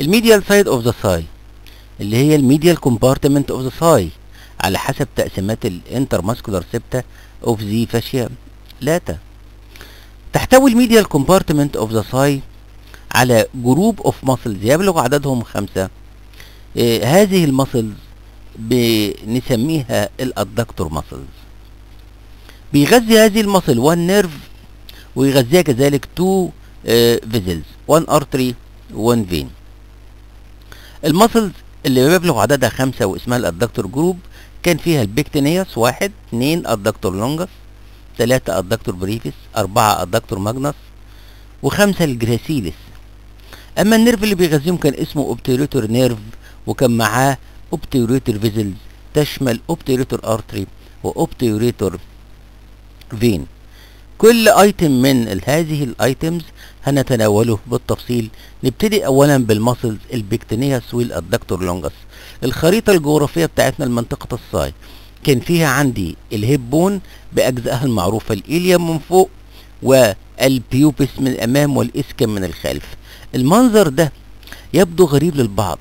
ال medial side of the thigh اللي هي ال medial compartment of the thigh على حسب تقسيمات ال intermuscular septa of the fascia lata. تحتوي ال medial compartment of the thigh على group of muscles يبلغ عددهم خمسة. إيه هذه ال muscles بنسميها ال adductor muscles. بيغذي هذه ال muscle one nerve ويغذيها كذلك two vessels one artery one vein ال muscles اللي بيبلغ عددها خمسة واسمها ال adductor group كان فيها ال pectineus واحد اتنين adductor longus تلاتة adductor brevis أربعة adductor magnus وخمسة ال gracilis. أما ال nerve اللي بيغذيهم كان اسمه obturator nerve وكان معاه obturator vessels تشمل obturator artery و obturator vein. كل item من هذه ال items هنتناوله بالتفصيل. نبتدي اولا بال muscles ال pectineus وال adductor longus الخريطة الجغرافية بتاعتنا لمنطقة الصاي. كان فيها عندي ال hip bone بأجزائها المعروفة ال ilium من فوق وال pubis من الامام وال ischium من الخلف. المنظر ده يبدو غريب للبعض.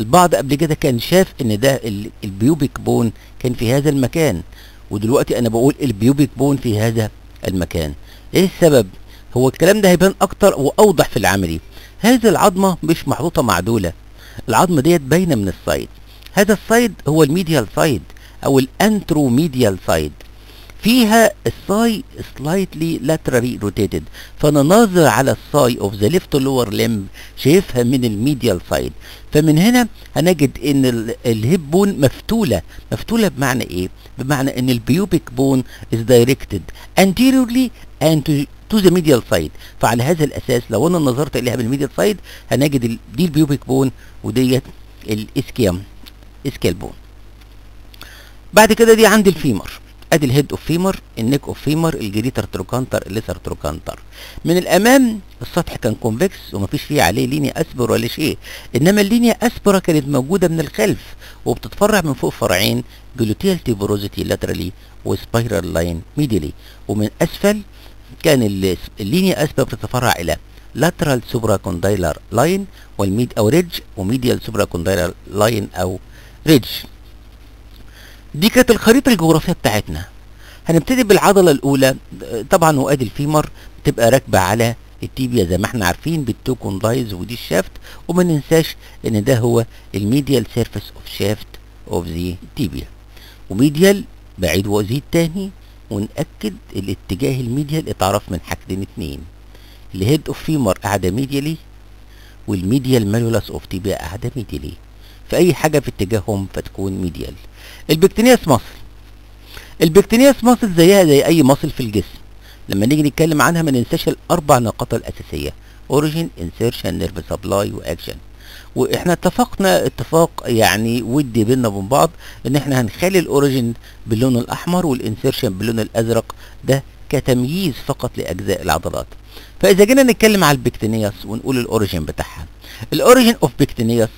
البعض قبل كده كان شاف إن ده ال pubic bone كان في هذا المكان ودلوقتي أنا بقول ال pubic bone في هذا المكان. إيه السبب؟ هو الكلام ده هيبان أكتر وأوضح في العملي. هذه العظمة مش محطوطة معدوله العظمة ديت باينة من ال side هذا ال side هو ال medial side أو ال anteromedial side فيها ال thigh slightly laterally rotated فانا ناظر على ال thigh of the left lower limb شايفها من ال medial side فمن هنا هنجد إن ال hip bone مفتولة. مفتولة بمعنى إيه؟ بمعنى إن ال pubic bone is directed anteriorly and to, the medial side. فعلى هذا الأساس لو أنا نظرت إليها بال medial side هنجد دي ال pubic bone وديت ال ischium ischial bone بعد كده دي عندي ال femur أدي الهيد اوف فيمر النيك اوف فيمر الجريتر تروكانتر الليسر تروكانتر من الأمام السطح كان convex ومفيش فيه عليه linea aspera ولا شيء. إنما ال linea aspera كانت موجودة من الخلف وبتتفرع من فوق فرعين gluteal tuberosity laterally و spiral line medially ومن أسفل كان ال linea بتتفرع إلى lateral supracondylar line وال med أو ridge و medial condylar line أو ridge دي كانت الخريطة الجغرافية بتاعتنا. هنبتدي بالعضلة الأولى. طبعا وأدي ال femur بتبقى راكبة على ال tibia زي ما إحنا عارفين بال two condyles ودي ال shaft. وما ننساش إن ده هو ال medial surface of shaft of the tibia و medial بعيد وأزيد تاني ونأكد الاتجاه ال medial اتعرف من حاجتين اتنين. ال head of femur قاعدة medially وال medial malleolus of tibia قاعدة medially فأي حاجة في اتجاههم فتكون medial ال pectineus muscle ال pectineus muscle زيها زي أي muscle في الجسم. لما نيجي نتكلم عنها ما ننساش الأربع نقاط الأساسية origin insertion nerve supply و action وإحنا اتفقنا اتفاق يعني ودي بينا وبين بعض إن إحنا هنخلي ال origin باللون الأحمر وال insertion باللون الأزرق ده كتمييز فقط لأجزاء العضلات. فإذا جينا نتكلم على ال pectineus ونقول ال origin بتاعها. ال origin of pectineus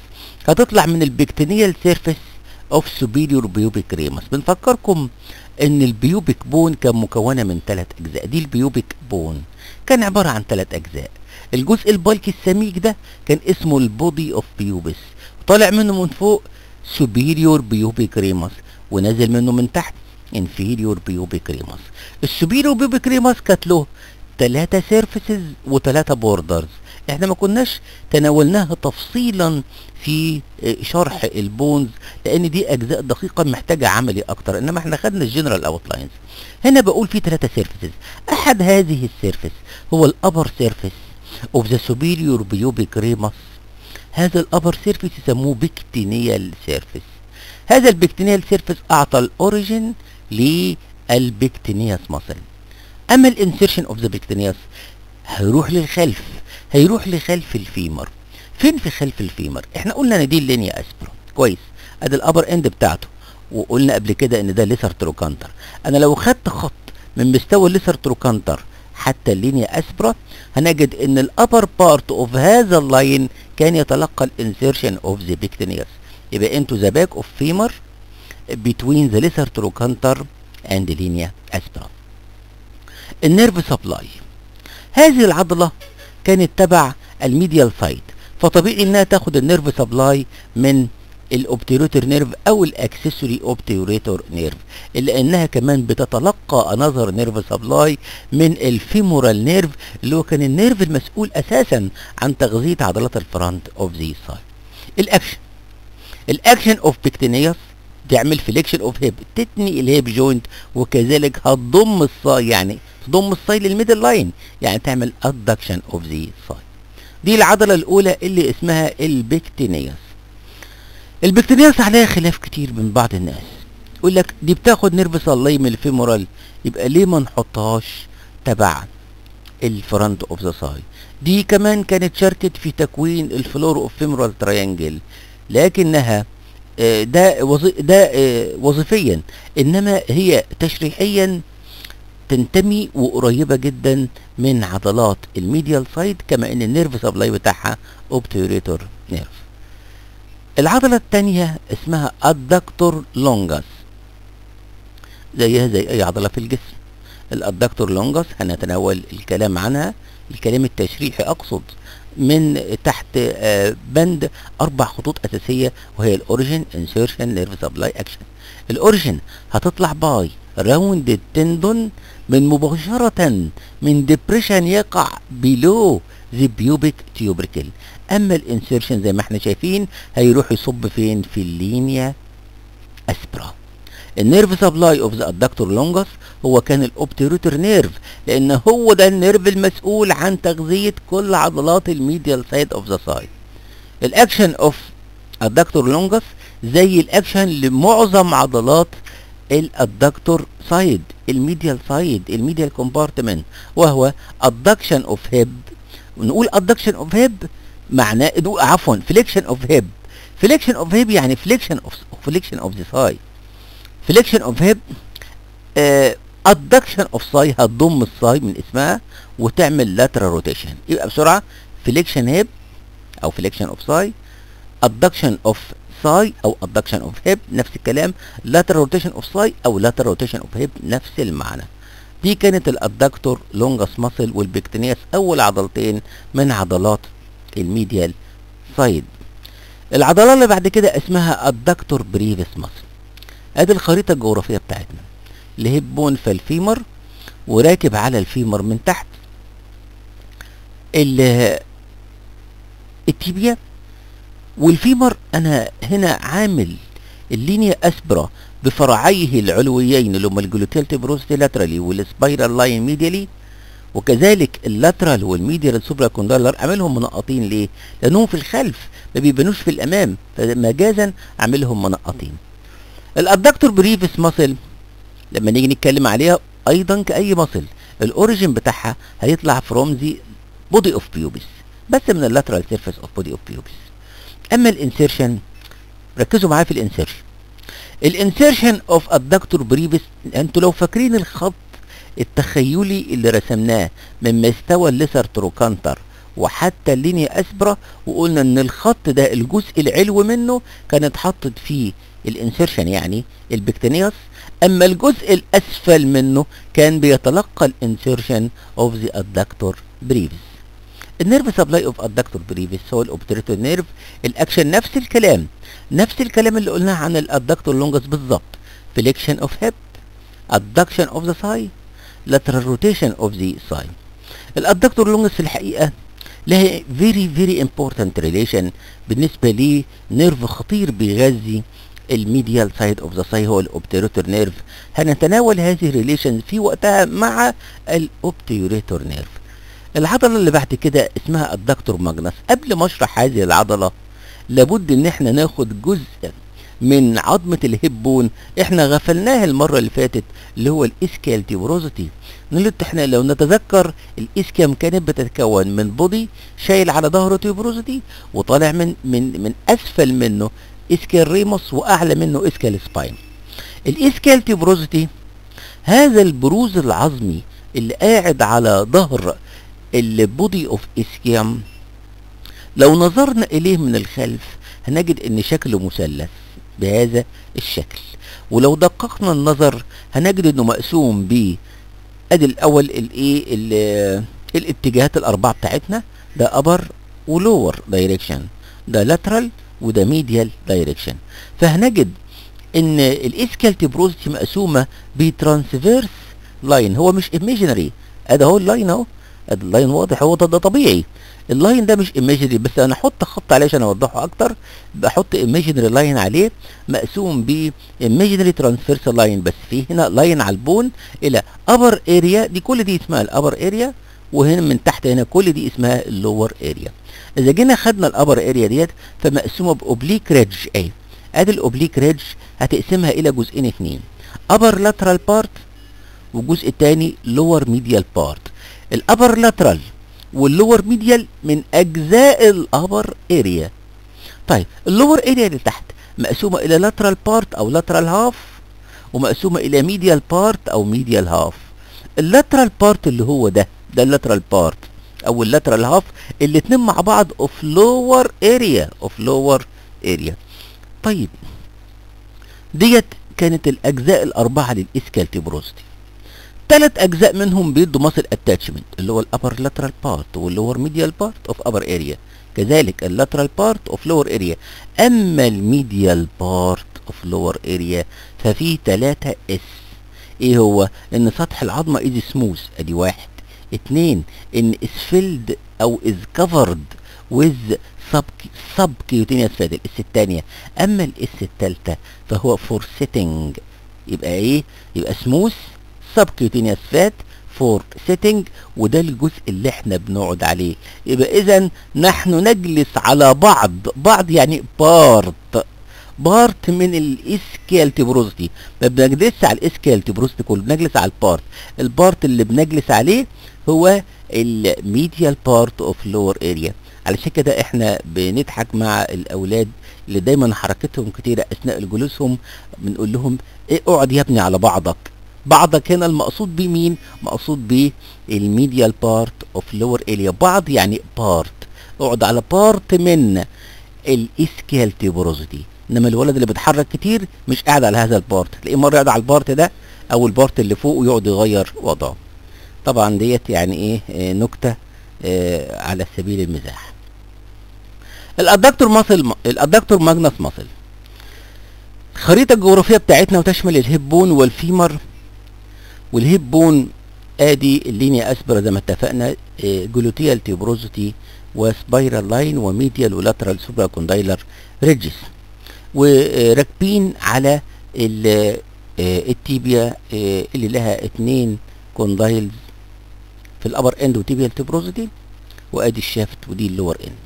هتطلع من ال pectineal surface of superior pubic ramus بنفكركم إن ال pubic bone كان مكونة من ثلاث أجزاء. دي ال pubic bone كان عبارة عن ثلاث أجزاء. الجزء ال bulky السميك ده كان اسمه ال body of pubis. طالع منه من فوق superior pubic ramus ونازل منه من تحت inferior pubic ramus ال superior pubic ramus كانت له ثلاثة surfaces وثلاثة borders إحنا ما كناش تناولناها تفصيلا في شرح ال bones لأن دي أجزاء دقيقة محتاجة عملي أكتر إنما إحنا خدنا ال general outlines هنا بقول في ثلاثة surfaces أحد هذه ال surface هو ال upper surface of the superior pubic ramus هذا ال upper surface يسموه pectineal surface هذا ال pectineal surface أعطى ال origin لل pectineus muscle أما ال insertion of the pectineus هيروح للخلف هيروح لخلف ال femur فين في خلف ال femur إحنا قلنا إن دي ال linea aspera كويس. أدي ال upper end بتاعته. وقلنا قبل كده إن ده lesser trochanter أنا لو خدت خط من مستوى ال lesser trochanter حتى ال linea aspera هنجد إن ال upper part of هذا ال line كان يتلقى ال insertion of the pectineus يبقى into the back of femur between the lesser trochanter and the linea ال nerve supply هذه العضلة كانت تبع ال medial side فطبيعي إنها تاخد ال nerve supply من ال obturator nerve أو ال accessory obturator nerve إلا إنها كمان بتتلقى another nerve supply من ال femoral nerve اللي هو كان ال nerve المسؤول أساسا عن تغذية عضلات ال front of the thigh ال action. ال action of pectineus تعمل flexion of hip تتني ال hip joint وكذلك هتضم ال thigh يعني تضم ال thigh لل middle line يعني تعمل adduction of the thigh دي العضلة الأولى اللي اسمها البيكتينيوس البكتيرياس عليها خلاف كتير من بعض الناس. يقول لك دي بتاخد nerve supply من ال femoral يبقى ليه ما نحطهاش تبع ال front of the thigh دي كمان كانت شاركت في تكوين ال floor of femoral triangle لكنها آه، ده ده آه، وظيفيا إنما هي تشريحيا تنتمي وقريبة جدا من عضلات ال medial side كما إن ال nerve supply بتاعها obturator nerve العضلة التانية اسمها ال adductor longus. زيها زي أي عضلة في الجسم. ال adductor longus هنتناول الكلام عنها الكلام التشريحي أقصد من تحت آه، بند أربع خطوط أساسية وهي ال origin insertion nerve supply action ال origin هتطلع by rounded tendon من مباشرة من depression يقع below the pubic tubercle أما ال insertion زي ما إحنا شايفين هيروح يصب فين؟ في ال linea aspera. ال nerve supply of the adductor longus هو كان ال obturator nerve لأن هو ده ال nerve المسؤول عن تغذية كل عضلات الميديال سايد أوف ذا سايد. الأكشن أوف الدكتور لونجس زي الأكشن لمعظم عضلات ال adductor side ال medial side ال medial compartment وهو adduction of hip نقول adduction of hip معناه عفوا flexion of hip flexion of hip يعني flexion of flexion of the thigh flexion of hip adduction of thigh هتضم ال thigh من اسمها وتعمل lateral rotation يبقى بسرعة flexion hip أو flexion of thigh adduction of thigh أو adduction of hip نفس الكلام lateral rotation of thigh أو lateral rotation of hip نفس المعنى. دي كانت ال adductor longus muscle وال pectineus أول عضلتين من عضلات ال medial side. العضلة اللي بعد كده اسمها ال adductor brevis muscle. أدي الخريطة الجغرافية بتاعتنا. ال hip bone في ال femur وراكب على ال femur من تحت. ال- ال tibia. وال femur أنا هنا عامل ال linea aspera بفرعيه العلويين اللي هم ال gluteal tuberosity laterally وال spiral line medially وكذلك ال lateral وال medial supracondylar اعملهم منقطين ليه؟ لأنهم في الخلف ما بيبانوش في الأمام فمجازا اعملهم منقطين. ال adductor brevis muscle لما نيجي نتكلم عليها أيضا كأي muscle ال origin بتاعها هيطلع from the body of pubis بس من ال lateral surface of body of pubis. أما ال insertion ركزوا معايا في ال insertion. ال insertion of ال adductor brevis أنتوا لو فاكرين الخط التخيلي اللي رسمناه من مستوى ال lesser trochanter وحتى ال linea aspera وقلنا إن الخط ده الجزء العلوي منه كان اتحطت فيه ال insertion يعني ال pectineus أما الجزء الأسفل منه كان بيتلقى ال insertion of the adductor brevis ال nerve supply of adductor brevis هو ال obturator nerve. ال action نفس الكلام نفس الكلام اللي قلناه عن ال adductor longus بالظبط. flexion of hip adduction of the thigh lateral rotation of the thigh. ال adductor longus في الحقيقة لها very very important relation بالنسبة لي nerve خطير بيغذي ال medial side of the thigh هو ال obturator nerve. هنتناول هذه ال relation في وقتها مع ال obturator nerve. العضلة اللي بعد كده اسمها ال adductor magnus. قبل ما اشرح هذه العضلة لابد إن إحنا ناخد جزء من عظمة ال hip bone إحنا غفلناها المرة اللي فاتت اللي هو ال ischial tuberosity نقول إحنا لو نتذكر ال ischium كانت بتتكون من body شايل على ظهره tuberosity وطالع من من من أسفل منه ischial ramus وأعلى منه ischial spine ال ischial tuberosity هذا البروز العظمي اللي قاعد على ظهر ال body of ischium لو نظرنا إليه من الخلف هنجد إن شكله مثلث بهذا الشكل. ولو دققنا النظر هنجد إنه مقسوم ب أدي الأول الايه ال- الاتجاهات الأربعة بتاعتنا ده upper و lower direction ده lateral وده medial direction فهنجد إن ال ischial tuberosity مقسومة ب transverse line هو مش imaginary أدي أهو ال line أهو. ال line واضح هو ده, طبيعي. ال line ده مش imaginary بس أنا أحط خط عليه عشان أوضحه أكتر. بحط imaginary line عليه مقسوم ب imaginary transverse line بس. في هنا line على ال bone إلى upper area دي كل دي اسمها ال upper area وهنا من تحت هنا كل دي اسمها ال lower area إذا جينا خدنا ال upper area ديت فمقسومة ب oblique ridge اهي أدي ال oblique ridge هتقسمها إلى جزئين اتنين. upper lateral part والجزء الثاني lower medial part ال upper lateral وال lower medial من أجزاء ال upper area طيب ال lower area اللي تحت مقسومة إلى lateral part أو lateral half ومقسومة إلى medial part أو medial half ال lateral part اللي هو ده ده ال lateral part أو ال lateral half الاتنين مع بعض of lower area of lower area طيب ديت كانت الأجزاء الأربعة لل ischial tuberosity ثلاث أجزاء منهم بيدوا muscle attachment اللي هو ال upper lateral part وال lower medial part of upper area كذلك ال lateral part of lower area أما ال medial part of lower area ففي 3 S إيه هو؟ إن سطح العظمة از سموث أدي واحد. اتنين إن is filled أو is covered with sub subcutaneous fat ال S التانية. أما ال S التالتة فهو for sitting. يبقى إيه؟ يبقى smooth. Subcutaneous fat for sitting وده الجزء اللي إحنا بنقعد عليه. يبقى اذا نحن نجلس على بعض بعض يعني part part من ال ischial tuberosity ما بنجلسش على ال ischial tuberosity كله بنجلس على ال part ال part اللي بنجلس عليه هو ال medial part of lower area علشان كده إحنا بنضحك مع الأولاد اللي دايما حركتهم كتيرة أثناء جلوسهم بنقول لهم إيه اقعد يا ابني على بعضك. بعضك هنا المقصود بيه مين مقصود بيه ال medial part of lower area بعض يعني part اقعد على part من ال ischial tuberosity إنما الولد اللي بيتحرك كتير مش قاعد على هذا ال part. تلاقيه مرة يقعد على ال part ده أو ال part اللي فوق ويقعد يغير وضعه. طبعا ديت يعني إيه؟ آه نكتة آه على سبيل المزاح. ال adductor muscle ال adductor magnus muscle. الخريطة الجغرافية بتاعتنا وتشمل ال hip bone وال femur. وال hip bone آدي ال linea aspera زي ما اتفقنا آه gluteal tuberosity و spiral line و medial و lateral supracondylar ridges وراكبين على ال tibia اللي لها اتنين condyles في ال upper end و tibial tuberosity وآدي ال shaft ودي ال lower end.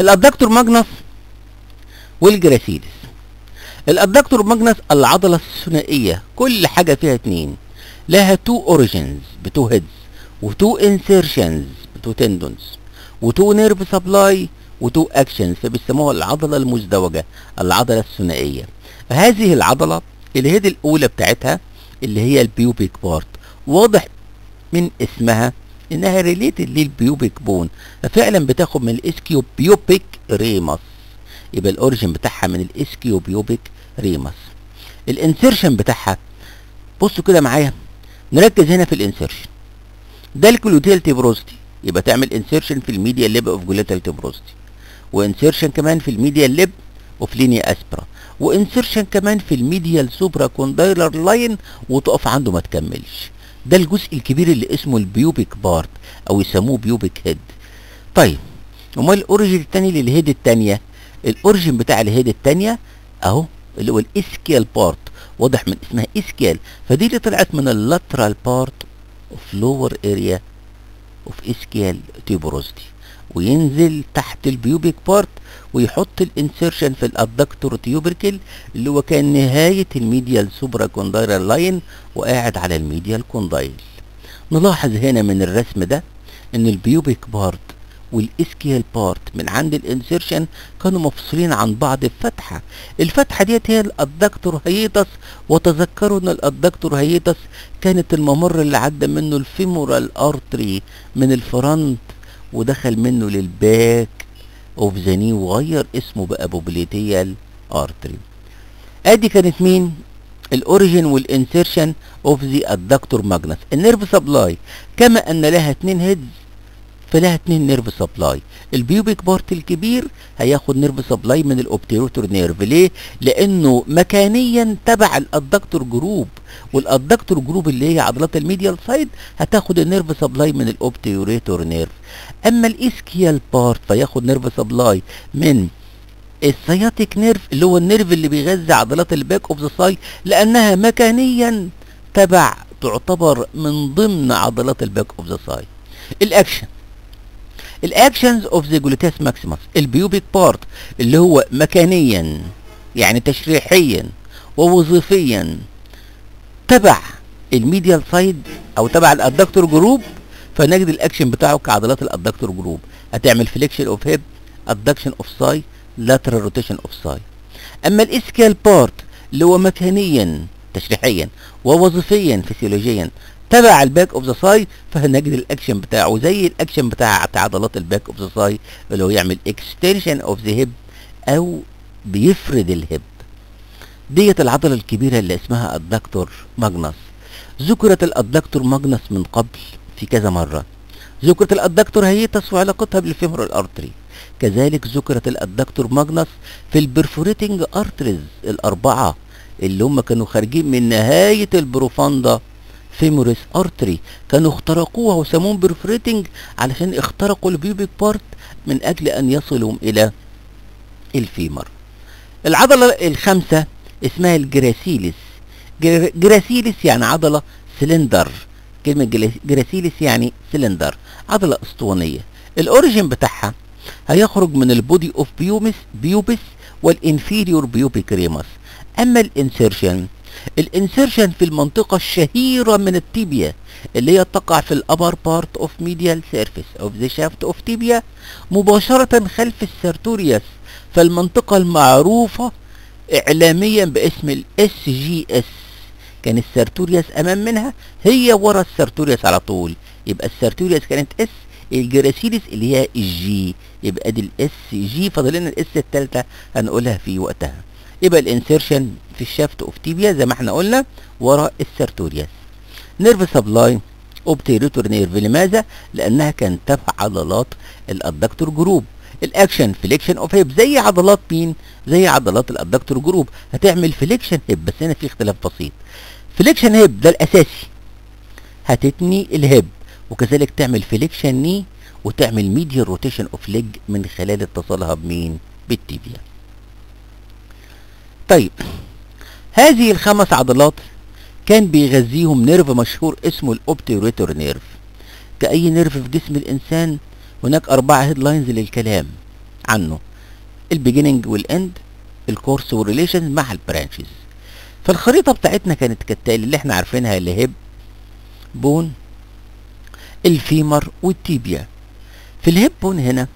ال adductor magnus وال gracilis ال adductor magnus العضلة الثنائية كل حاجة فيها اتنين. لها تو اوريجينز بتو هيدز وتو انسيرشنز بتو تندونز وتو نيرف سبلاي وتو اكشنز فبيسموها العضلة المزدوجة العضلة الثنائية. هذه العضلة ال head الأولى بتاعتها اللي هي ال pubic part. واضح من اسمها إنها related لل pubic bone ففعلا بتاخد من ال ischiopubic ramus يبقى ال origin بتاعها من ال ischiopubic ramus. ال insertion بتاعها بصوا كده معايا نركز هنا في ال insertion. ده ال gluteal tuberosity يبقى تعمل insertion في ال medial lip of gluteal tuberosity و insertion كمان في ال medial lip of linea aspera. و insertion كمان في ال medial supracondylar line وتقف عنده ما تكملش. ده الجزء الكبير اللي اسمه ال pubic part أو يسموه pubic head. طيب أمال ال origin التاني لل head التانية؟ ال origin بتاع ال head التانية أهو اللي هو ال ischial part واضح من اسمها ischial. فدي اللي طلعت من ال lateral part of lower area of ischial tuberosity وينزل تحت ال pubic part ويحط ال insertion في ال adductor tubercle اللي هو كان نهاية ال medial supracondylar line وقاعد على ال medial condyle نلاحظ هنا من الرسم ده إن ال pubic part وال ischial part من عند ال insertion كانوا مفصولين عن بعض بفتحة الفتحة ديت هي ال adductor hiatus وتذكروا إن ال adductor hiatus كانت الممر اللي عدى منه ال femoral artery من ال front ودخل منه لل back of the knee وغير اسمه بقى popliteal artery. أدي كانت مين؟ ال origin وال insertion of the adductor magnus ال nerve supply كما أن لها اتنين heads فلها اتنين nerve supply. ال pubic part الكبير هياخد nerve supply من ال obturator nerve ليه لأنه مكانيا تبع ال adductor group. وال adductor group اللي هي عضلات ال medial side هتاخد ال nerve supply من ال obturator nerve. أما ال ischial part فياخد nerve supply من ال sciatic nerve اللي هو ال nerve اللي بيغذي عضلات ال back of the thigh لأنها مكانيا تبع تعتبر من ضمن عضلات ال back of the thigh. ال action. ال actions of the gluteus maximus ال pubic part اللي هو مكانيا يعني تشريحيا ووظيفيا تبع ال medial side أو تبع ال adductor group فنجد الاكشن بتاعه كعضلات ال adductor group هتعمل flexion of hip adduction of thigh lateral rotation of thigh أما ال ischial part اللي هو مكانيا تشريحيا ووظيفيا فسيولوجيا تبع ال back of the thigh فهنجد الاكشن بتاعه. زي الاكشن بتاع عضلات ال back of the thigh اللي هو يعمل extension of the hip أو بيفرد ال hip ديت العضلة الكبيرة اللي اسمها ال adductor magnus ذكرت ال adductor magnus من قبل في كذا مرة. ذكرت ال adductor hiatus وعلاقتها بال femoral artery كذلك ذكرت ال adductor magnus في ال perforating arteries الأربعة اللي هم كانوا خارجين من نهاية ال profunda femoris artery كانوا اخترقوها وسموهم perforating علشان اخترقوا ال pubic part من أجل أن يصلوا إلى ال femur. العضلة الخامسة اسمها ال gracilis gracilis يعني عضلة slender. كلمة gracilis يعني slender عضلة أسطوانية. ال origin بتاعها هيخرج من ال body of pubis pubis وال inferior pubic ramus أما ال insertion ال insertion في المنطقة الشهيرة من ال tibia اللي هي تقع في ال upper part of medial surface of the shaft of tibia مباشرة خلف ال sartorius فالمنطقة المعروفة اعلاميا باسم ال SGS كان ال sartorius أمام منها هي ورا ال sartorius على طول. يبقى ال sartorius كانت S ال gracilis اللي هي ال G يبقى دي ال SG فاضل لنا ال S الثالثه هنقولها في وقتها. يبقى ال insertion في ال shaft of tibia زي ما إحنا قلنا ورا ال sartorius nerve supply obturator nerve لماذا؟ لأنها كانت تبع عضلات ال adductor group ال action flexion of hip زي عضلات مين؟ زي عضلات ال adductor group هتعمل flexion hip بس هنا في اختلاف بسيط flexion hip ده الأساسي هتتني ال hip وكذلك تعمل flexion knee وتعمل medial rotation of leg من خلال اتصالها بمين؟ بال tibia طيب هذه الخمس عضلات كان بيغذيهم nerve مشهور اسمه ال obturator nerve. كأي nerve في جسم الإنسان هناك أربعة headlines للكلام عنه البيجيننج والاند الكورس والريليشن مع البرانشز فالخريطة بتاعتنا كانت كالتالي اللي إحنا عارفينها ال hip bone ال femur وال tibia في ال hip bone هنا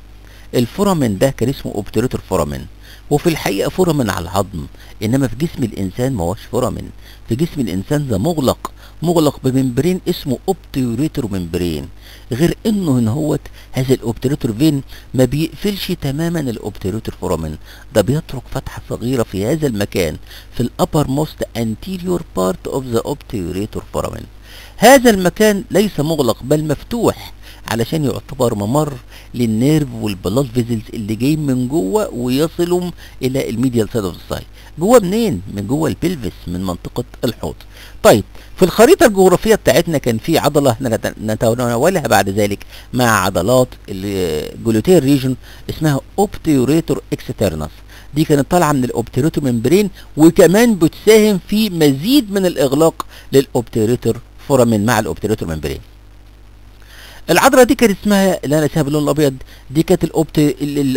ال foramen ده كان اسمه obturator foramen وفي الحقيقة foramen على العظم إنما في جسم الإنسان ما هوش foramen في جسم الإنسان ده مغلق مغلق ب membrane اسمه obturator membrane غير إنه إن هو هذا ال obturator فين؟ ما بيقفلش تماما ال obturator foramen ده بيترك فتحة صغيرة في هذا المكان في ال uppermost anterior part of the obturator foramen هذا المكان ليس مغلق بل مفتوح. علشان يعتبر ممر لل nerve وال blood vessels اللي جايين من جوه ويصلوا إلى ال medial side of the جوه منين؟ من جوه ال pelvis من منطقة الحوض. طيب في الخريطة الجغرافية بتاعتنا كان في عضلة نتناولها بعد ذلك مع عضلات ال gluteal region اسمها obturator externus دي كانت طالعة من ال obturator membrane وكمان بتساهم في مزيد من الإغلاق لل obturator foramen مع ال obturator membrane العضله دي كانت اسمها اللي أنا باللون الأبيض دي كانت ال obt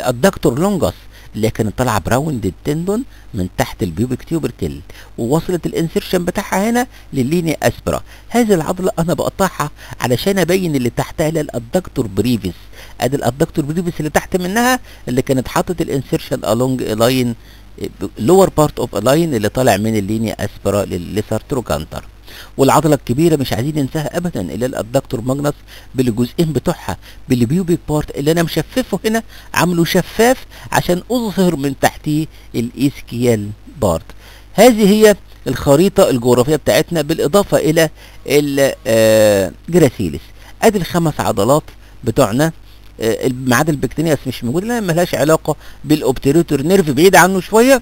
ال adductor longus اللي كانت طالعة ب round tendon من تحت ال pubic tubercle ووصلت ال insertion بتاعها هنا لل linea aspera. هذه العضله أنا بقطعها علشان أبين اللي تحتها اللي ال adductor brevis. أدي ال adductor brevis اللي تحت منها اللي كانت حاطط ال insertion along line lower part of line اللي طالع من ال linea aspera لل lesser trochanter والعضلة الكبيرة مش عايزين ننساها ابدا اللي ال adductor magnus بالجزئين بتوعها بال pubic part اللي أنا مشففه هنا عامله شفاف عشان أظهر من تحتيه ال ischial part. هذه هي الخريطة الجغرافية بتاعتنا بالإضافة إلى ال gracilis أدي الخمس عضلات بتوعنا. آه، ما عدا مش موجود لأن ملهاش علاقة بال obturator nerve بعيد عنه شوية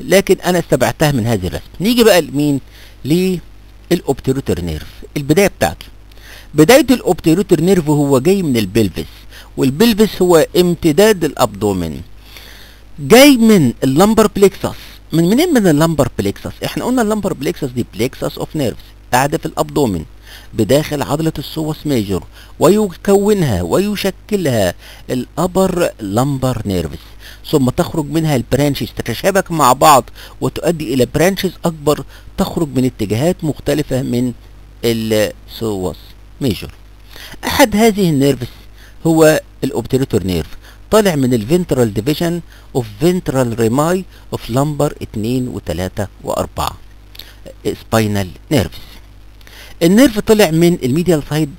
لكن أنا استبعدتها من هذه الرسم نيجي بقى لمين؟ لل obturator nerve البداية بتاعته بداية ال obturator nerve هو جاي من ال pelvis وال pelvis هو امتداد ال abdomen. جاي من ال lumbar plexus. من منين من ال lumbar plexus؟ إحنا قلنا ال lumbar plexus دي plexus of nerves قاعدة في ال abdomen. بداخل عضلة ال psoas major ويكونها ويشكلها ال upper lumbar nerves ثم تخرج منها ال branches تتشابك مع بعض وتؤدي إلى branches أكبر تخرج من اتجاهات مختلفة من ال psoas major أحد هذه ال nerves هو ال obturator nerve طالع من ال ventral division of ventral rami of lumbar 2 و3 و4 spinal nerves ال nerve طلع من ال medial side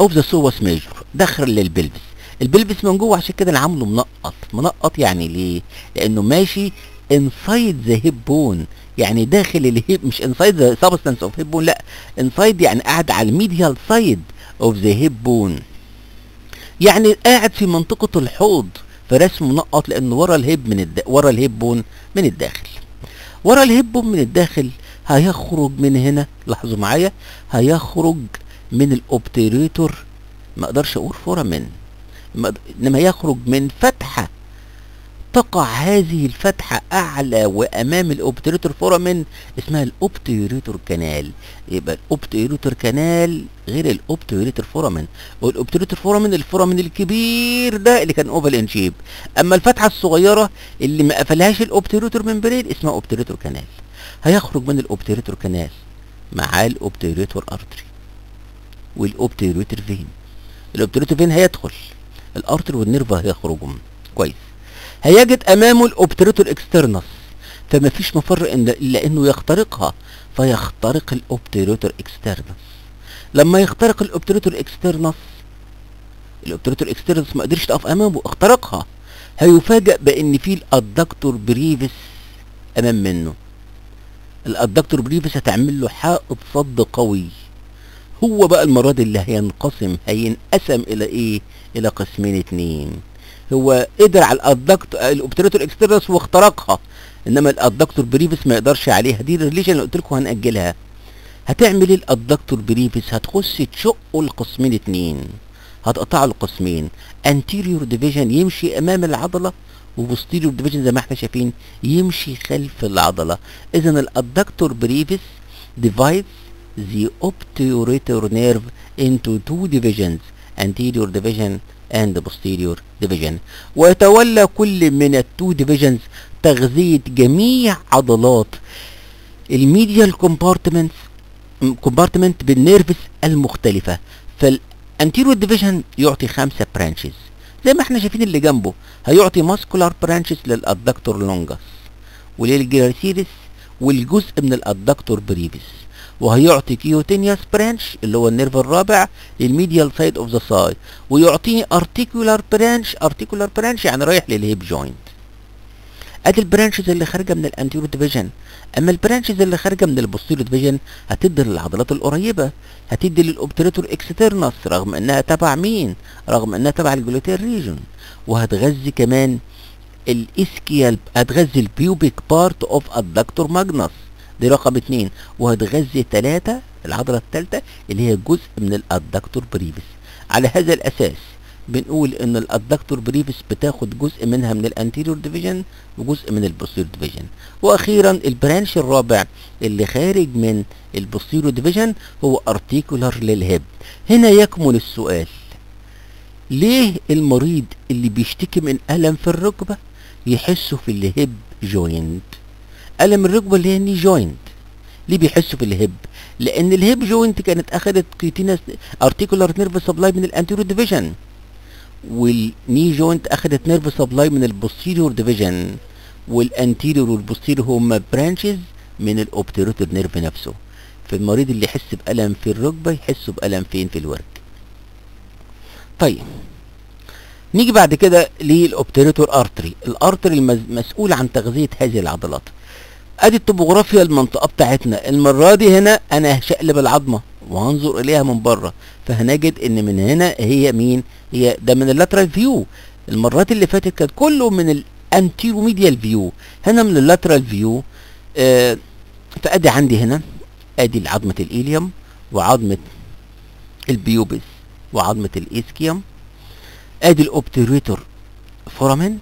of the psoas major دخل لل pelvis. ال pelvis من جوه عشان كده أنا عامله منقط. منقط يعني ليه؟ لأنه ماشي inside the hip bone يعني داخل ال hip مش inside the substance of hip bone لا. inside يعني قاعد على ال medial side of the hip bone يعني قاعد في منطقة الحوض. في رسم منقط لأنه ورا ال hip من الد... ورا ال hip bone من الداخل. ورا ال hip bone من الداخل هيخرج من هنا. لاحظوا معايا؟ هيخرج من ال obturator. ما أقدرش أقول foramen إنما يخرج من فتحة. تقع هذه الفتحة أعلى وأمام ال obturator. foramen اسمها ال obturator canal. يبقى ال obturator canal غير ال obturator foramen وال obturator foramen ال foramen الكبير ده اللي كان oval in shape. أما الفتحة الصغيرة اللي ما قفلهاش ال obturator membrane اسمها obturator canal. هيخرج من ال obturator canal مع ال obturator artery. وال obturator vein؟ ال obturator vein؟ هيدخل. ال artery وال nerve هيخرجوا. كويس. هيجد أمامه ال obturator externus فما فيش مفر إلا إنه يخترقها. فيخترق ال obturator externus لما يخترق ال obturator externus ال obturator externus ما قدرش تقف أمامه اخترقها. هيفاجئ بإن في ال adductor brevis أمام منه. ال adductor brevis هتعمل له حائط صد قوي. هو بقى المرة دي اللي هينقسم هينقسم إلى إيه؟ إلى قسمين اتنين. هو قدر على ال adductor ال obturator externus واخترقها. إنما ال adductor brevis ما يقدرش عليها. دي ال relation اللي قلت لكم هنأجلها. هتعمل إيه ال adductor brevis هتخش تشقه القسمين اتنين. هتقطعه القسمين anterior division يمشي أمام العضلة و posterior division زي ما إحنا شايفين يمشي خلف العضلة. اذا ال adductor brevis divides the obturator nerve into two divisions anterior division and posterior division. ويتولى كل من ال two divisions تغذية جميع عضلات ال medial compartment compartment بال nerves المختلفة. فال anterior division يعطي خمسة branches زي ما إحنا شايفين اللي جنبه هيعطي muscular branches لل adductor longus ولل gracilis والجزء من ال adductor brevis وهيعطي cutaneous branch اللي هو ال nerve الرابع لل medial side of the thigh ويعطيني articular branch articular branch يعني رايح لل hip joint ادي ال branches اللي خارجة من ال anterior division. أما ال branches اللي خارجة من ال posterior division هتدي للعضلات القريبة. هتدي لل obturator externus رغم إنها تبع مين؟ رغم إنها تبع ال gluteal region وهتغذي كمان ال ischial هتغذي ال pubic part of adductor magnus. دي رقم اتنين. وهتغذي تلاتة العضلة التالتة اللي هي جزء من ال adductor brevis على هذا الأساس بنقول إن ال adductor brevis بتاخد جزء منها من ال anterior division وجزء من ال posterior division وأخيرا ال branch الرابع اللي خارج من ال posterior division هو articular لل hip هنا يكمن السؤال. ليه المريض اللي بيشتكي من ألم في الركبة يحسه في ال hip joint ألم الركبة اللي هي ال knee joint ليه بيحسوا في ال hip لأن ال hip joint كانت أخذت cutaneous articular nerve supply من ال anterior division وال knee joint اخذت nerve supply من ال posterior division وال anterior وال posterior هما branches من ال obturator nerve نفسه. فالمريض اللي يحس بألم في الركبة يحس بألم فين في الورك. طيب. نيجي بعد كده لل obturator artery ال artery المسؤول عن تغذية هذه العضلات. أدي الطبوغرافيا المنطقة بتاعتنا. المرة دي هنا أنا هشقلب العظمة. وهنظر إليها من بره فهنجد إن من هنا هي مين؟ هي ده من ال lateral view. المرات اللي فاتت كانت كله من ال anteromedial view. هنا من ال lateral view آه فأدي عندي هنا أدي عظمه ال ilium وعظمة ال pubis وعظمة ال ischium. أدي ال obturator foramen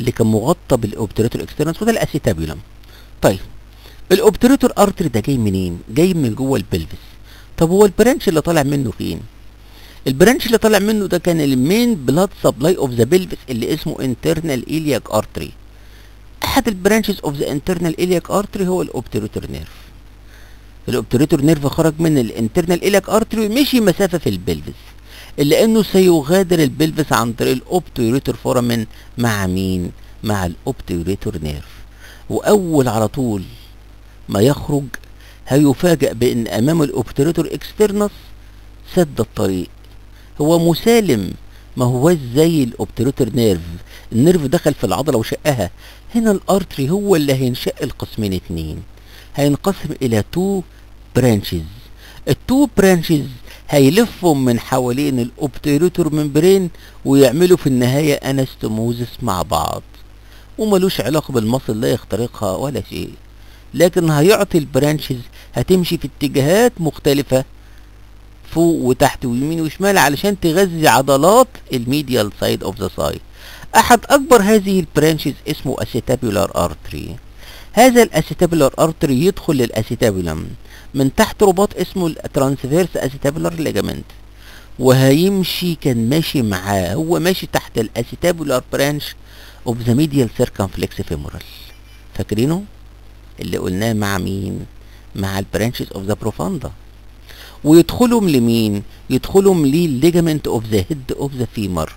اللي كان مغطى بال obturator externus وده ال acetabulum طيب ال obturator artery ده جاي منين؟ جاي من جوه ال pelvis طب هو ال branch اللي طالع منه فين؟ ال branch اللي طالع منه ده كان ال main blood supply of the pelvis اللي اسمه internal iliac artery أحد ال branches of the internal iliac artery هو ال obturator nerve ال obturator nerve خرج من ال internal iliac artery مشي مسافة في ال pelvis إلا إنه سيغادر ال pelvis عن طريق ال obturator foramen مع مين؟ مع ال obturator nerve وأول على طول ما يخرج هيفاجأ بأن أمام ال obturator externus سد الطريق؟ هو مسالم. ما هوش زي ال obturator nerve؟ ال nerve دخل في العضلة وشقها. هنا ال artery هو اللي هينشق لقسمين اتنين. هينقسم إلى two branches ال two branches هيلفوا من حوالين ال obturator membrane ويعملوا في النهاية anastomosis مع بعض. وملوش علاقة بال muscle لا يخترقها ولا شيء. لكن هيعطي ال branches هتمشي في اتجاهات مختلفة فوق وتحت ويمين وشمال علشان تغذي عضلات ال medial side of the thigh أحد أكبر هذه ال branches اسمه acetabular artery هذا ال acetabular artery يدخل لل acetabulum من تحت رباط اسمه ال transverse acetabular ligament وهيمشي كان ماشي معاه هو ماشي تحت ال acetabular branch of the medial circumflex femoral فاكرينه؟ اللي قلناه مع مين؟ مع ال branches of the profunda ويدخلهم لمين؟ يدخلهم للل ligament of the head of the femur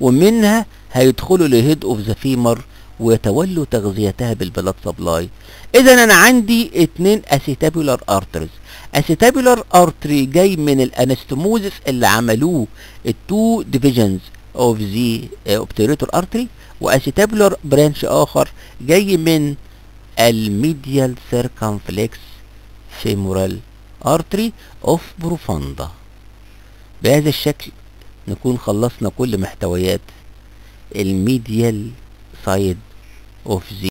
ومنها هيدخلوا ل head of the femur ويتولوا تغذيتها بال blood supply اذا أنا عندي اتنين acetabular arteries acetabular artery جاي من ال anastomosis اللي عملوه ال two divisions of the obturator artery و acetabular branch آخر جاي من ال medial circumflex femoral artery of profunda. بهذا الشكل نكون خلصنا كل محتويات ال medial side of the